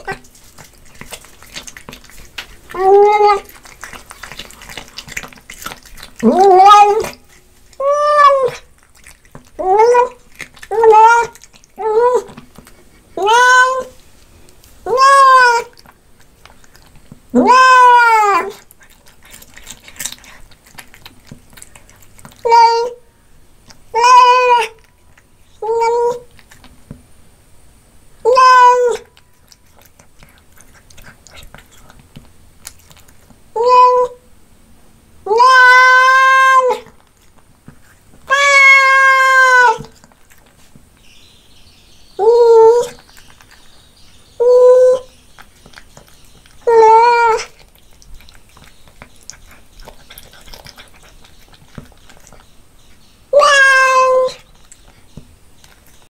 thuốc á Wow!